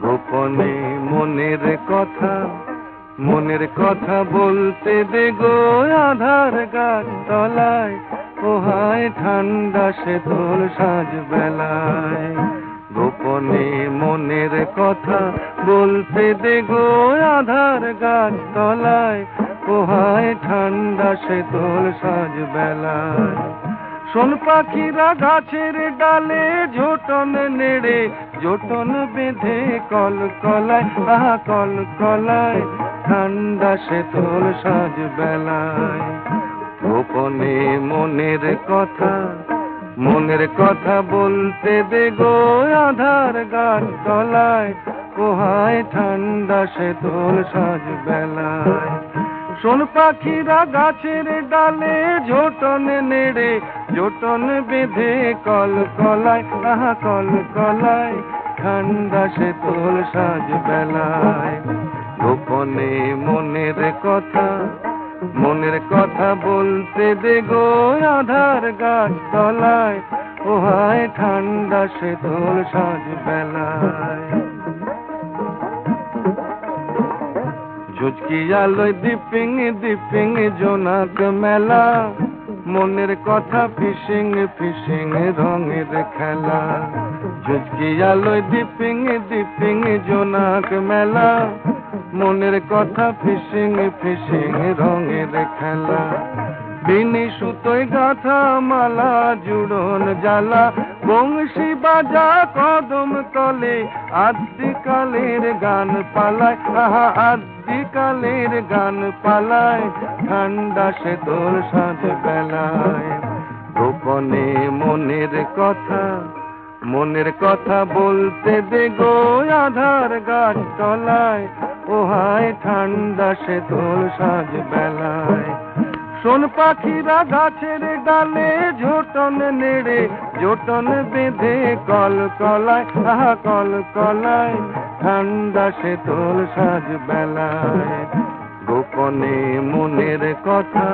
গোপনে মনের কথা মনের কথা বলতে দে গো আধার গাছ তলায়। ওহায় ঠান্ডা সে তোর সাজ বেলায়। গোপনে মনের কথা বলতে দে গো আধার গাছ তলায়। ওহায় ঠান্ডা সে তোর সাজ বেলায়। শোন পাখিরা গাছের ডালে ঝোটন নেড়ে জোটন বেঁধে কল কলায় আহা কল কলায় ঠান্ডা সে তোর সাজ বেলায়। গোপনে মনের কথা মনের কথা বলতে দে গো আধার গাছ তলায়, কোহায় ঠান্ডা সে তোর সাজ বেলায়। শোন পাখিরা গাছের ডালে ঝোটন নেড়ে জোটন বেঁধে কল কলায়, আহা কল কলায়, ঠান্ডা সে তোল সাজ বেলায়। গোপনে মনের কথা মনের কথা বলতে দে গো আধার গাছ তলায়, ওহায় ঠান্ডা সে তোর সাজ বেলায়। ঝুঁচকি আলোয় দিপিং দিপিং জোনাক মেলা মনের কথা ফিসিং ফিসিং রঙের খেলা ঝুঁচকি আলোয় দিপিং দিপিং জোনাক মেলা মনের কথা ফিসিং ফিসিং রঙের খেলা বিনি সুতোয় গাথা মালা জুড়ন জ্বালা বংশী বাজা কদম তলে, আদিকালের গান পালায়। আহা, আদিকালের গান পালায়, ঠান্ডা সে তোর সাজ বেলায়। গোপনে মনের কথা মনের কথা বলতে দে গো আধার গাছ তলায়। ওহায়, ঠান্ডা সে তোর সাজ বেলায়। শোন পাখিরা গাছের ডালে ঝোটন নেড়ে জোটন বেঁধে কল কলায় আহা কল কলায় ঠান্ডা সে তোর সাজ বেলায়। গোপনে মনের কথা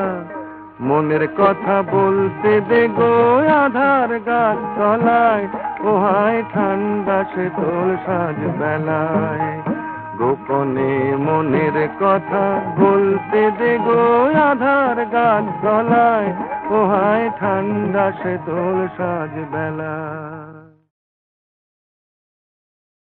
মনের কথা বলতে দে গো আধার গাছ তলায় ওহায় ঠান্ডা সে তোর সাজ বেলায়। গোপনে মনের কথা বলতে দে গো আধার গাছ গলায় ওহায় ঠান্ডা সে দোল সাজ বেলায়